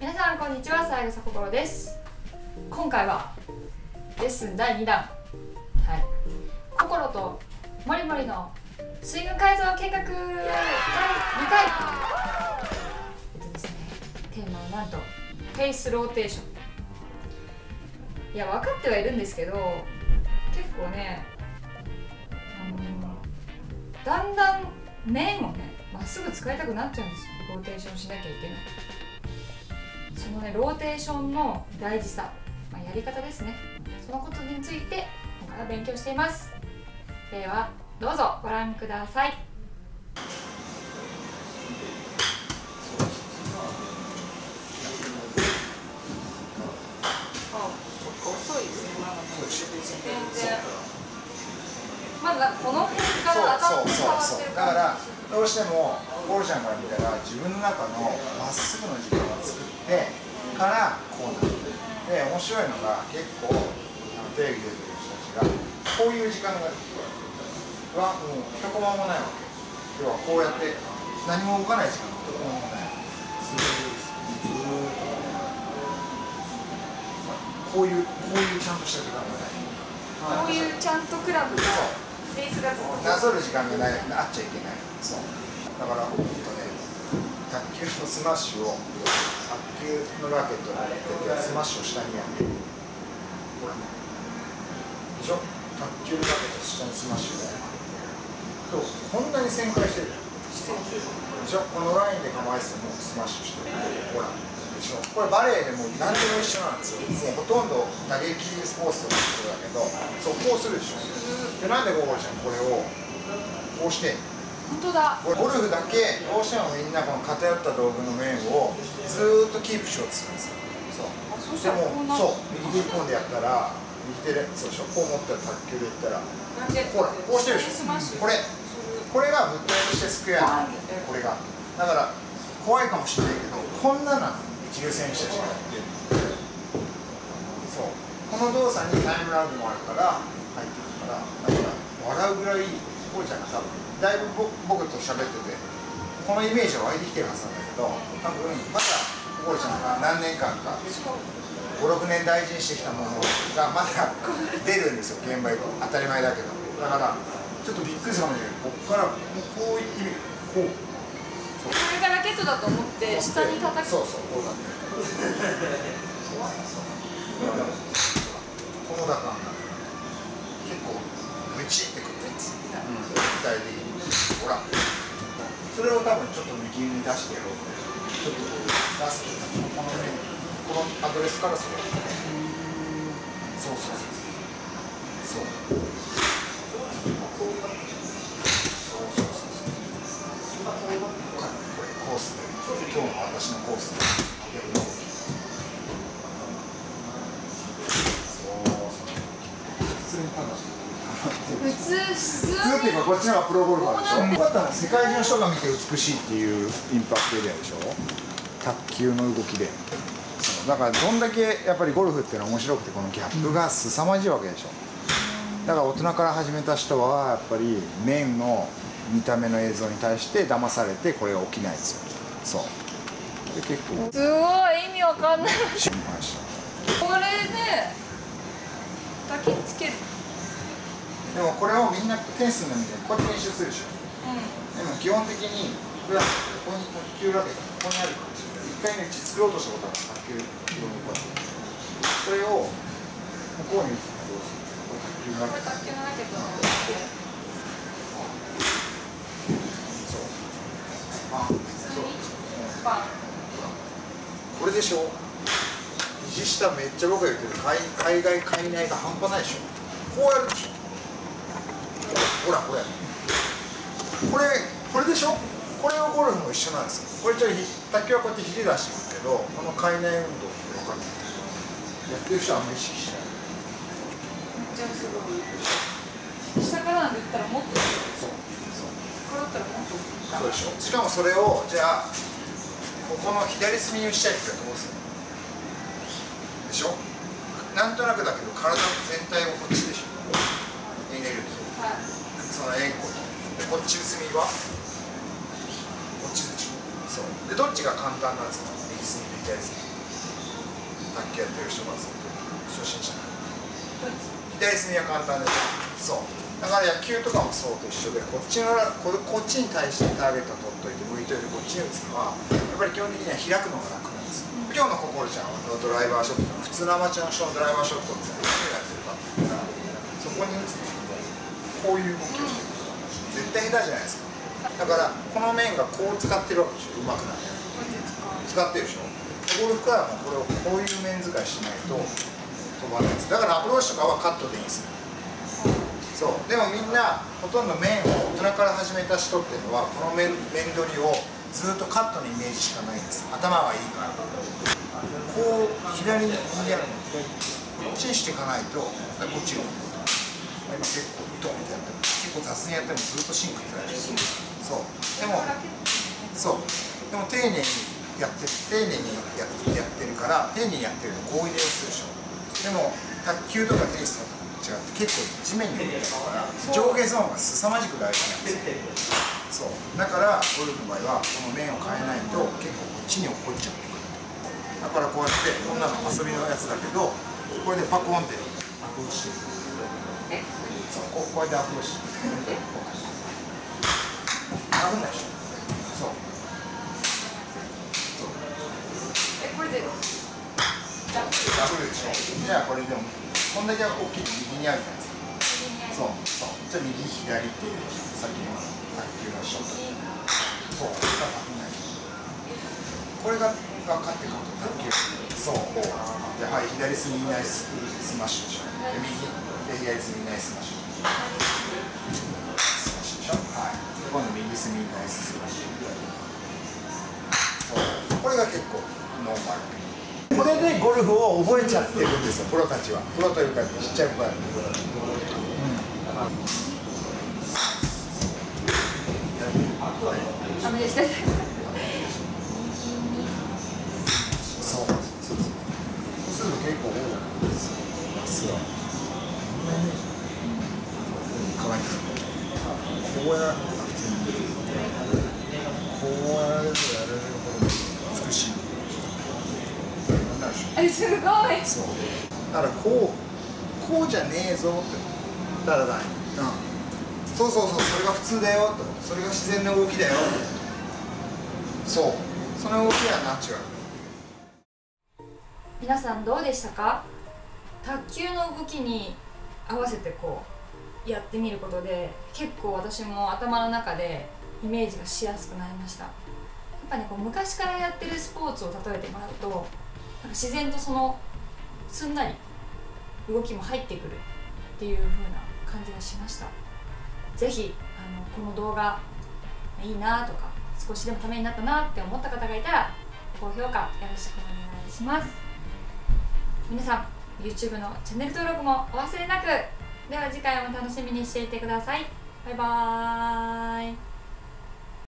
皆さんこんにちは三枝心です。今回はレッスン第2弾。はい。心とモリモリのスイング改造計画。第2回。えっとですねテーマはなんとフェイスローテーション。いや分かってはいるんですけど結構ねあのだんだん面をねまっすぐ使いたくなっちゃうんですよ。ローテーションしなきゃいけない。そのねローテーションの大事さ、まあ、やり方ですね。そのことについて今回は勉強しています。ではどうぞご覧ください。遅いですね。まだ全然。まだこの辺から当たって触ってるだからどうしてもゴールちゃんから見たら自分の中のまっすぐの時間を作ってからこうなる。で面白いのが結構あのテレビ出てる人たちがこういう時間がはもう一コマもないわけ。要はこうやって何も動かない時間が一コマもない。ずーっとこういうこういうちゃんとした時間がない。こういうちゃんとクラブがフェイスがなぞる時間がないあっちゃいけない。そうだから本当ね卓球のスマッシュを卓球のラケットに当ててスマッシュを下に当てる。でしょ？卓球のラケット下にスマッシュだよ今日こんなに旋回してるでしょ？このラインで構えててもスマッシュしてる。ほらでしょ？これバレエでも何でも一緒なんですよ。もうほとんど打撃スポーツとかそうだけどそうこうするでしょ。でなんでゴーゴちゃん？これをこうして。んの本当だ。ゴルフだけどうしてもみんなこの偏った道具の面をずーっとキープしようとするんですよ。そう。そしたらでもこうなる。そう。右手一本でやったら右手でそうでしょこう持ったら卓球でいったらほらこうしてるでしょ。これこれ。が物体としてスクエア。なのこれが。だから怖いかもしれないけどこんななの一流選手たちがやってる。そう。この動作にタイムラグもあるから入ってくるからだから笑うぐらいこうじゃん多分。だいぶ僕僕と喋ってて。このイメージは湧いてきてるはずなんだけど多分まだここちゃんが何年間か56年大事にしてきたものがまだ出るんですよ現場に。当たり前だけど。だからちょっとびっくりするかもしれない。ここからもうこういってみる。こう。これがラケットだと思って下に叩く。そうそう。こうだってこのだから結構ムチってくるねうん。具体的にほらそれを多分ちょっと右に出してやろうちょっとこう出すとこの辺このアドレスからそれそうそうそうそうそうそう通普通っていうかこっちの方がプロゴルファーでしょ。よかったの世界中の人が見て美しいっていうインパクトエリアでしょ。卓球の動きで。そうだからどんだけやっぱりゴルフっていうのは面白くてこのギャップが凄まじいわけでしょ。だから大人から始めた人はやっぱり面の見た目の映像に対して騙されてこれが起きないんですよ。そう。で結構。すごい意味わかんない。心配したこれで抱きつけるでもこれをみんな点数のみたいにこうやって練習するでしょ。うでも基本的にこここに卓球ラケットここにあるかもしれない一回ね作ろうとしたことは卓球用にこうやってそれを向こうに打つのはどうするこれ卓球ラケットれ卓球のラケットのそうあ普そう通にパンこれでしょ肘下めっちゃ僕が言ってる海海外海内が半端ないでしょこうやるでしょほらこれ。これこれでしょ？これをゴルフも一緒なんですよ。これちょっとひ卓球はこうやって肘出してるけどこの海内運動って分かるやってる人はあんまり意識しない。じゃあすごい。下からなんて言ったらもっと。そうそうこれだったらもっと。そう。でしょ？しかもそれをじゃあここの左隅に打ちたいってどうする？でしょ？なんとなくだけど体全体をこっちでしょ？エネルギー。はいその円弧とでこっち隅は？こっちでしょそう。でどっちが簡単なんですか？右隅と左隅卓球やってる人からすると初心者。左隅は簡単ですそう。だから野球とかもそうと一緒でこっちのここっちに対してターゲットを取っといて向いといてこっちに打つのはやっぱり基本的には開くのが楽なんですよ。今日の心ちゃんはドライバーショット普通のアマチュアの人のドライバーショットって何をやってるかって言ったらそこに打つの。こういう動きをしてる絶対下手じゃないですか。だからこの面がこう使ってるわけでしょうまくなってる。使ってるでしょ。ゴルフからもこれをこういう面使いしないと飛ばないです。だからアプローチとかはカットでいいんですそう。でもみんなほとんど面を大人から始めた人っていうのはこの面面取りをずっとカットのイメージしかないんです。頭はいいから。こう左に右やるのこっちにしていかないとこっちが。今結構ドンってやっても結構雑にやってもずっとシンクってないそう。でもそう。でも丁寧にやってる丁寧にやってるから丁寧にやってるとこう入れをするでしょ。でも卓球とかテニスとかと違って結構地面に入れるから上下ゾーンが凄まじく大事なんですよ。そう。だからゴルフの場合はこの面を変えないと結構こっちに落っこっちゃってくる。だからこうやってこんなの遊びのやつだけどこれでパコンってアプローチしてるそうこうこうやってアプローチしてる危ないでしょそう。えこれでダブルでしょじゃあこれでもこんだけ大きい右にあるじゃないですかそう。そうじゃあ右左っていうさっきの卓球のショット。そうこれが危ないこれがが勝ってくると卓球。そう。こうではい左隅ナイススマッシュでしょ。で右。左隅ナイススマッシュスマッシュでしょはいで今度右隅ナイススマッシュそうこれが結構ノーマル。これでゴルフを覚えちゃってるんですよプロたちは。プロというかちっちゃい子は、あのしてそうそうそうそうすると結構多いんですよまっすぐは可愛いこうやこうやられるとやられるほど美しいえすごい。そう。だからこうこうじゃねえぞってただだうん。そうそうそうそれが普通だよとそれが自然な動きだよ。そう。その動きはナチュラル。皆さんどうでしたか？卓球の動きに合わせてこうやってみることで結構私も頭の中でイメージがしやすくなりました。やっぱねこう昔からやってるスポーツを例えてもらうとなんか自然とそのすんなり動きも入ってくるっていう風な感じがしました。是非この動画いいなとか少しでもためになったなって思った方がいたら高評価よろしくお願いします。皆さん YouTube のチャンネル登録もお忘れなく。では次回も楽しみにしていてください。バイバーイ。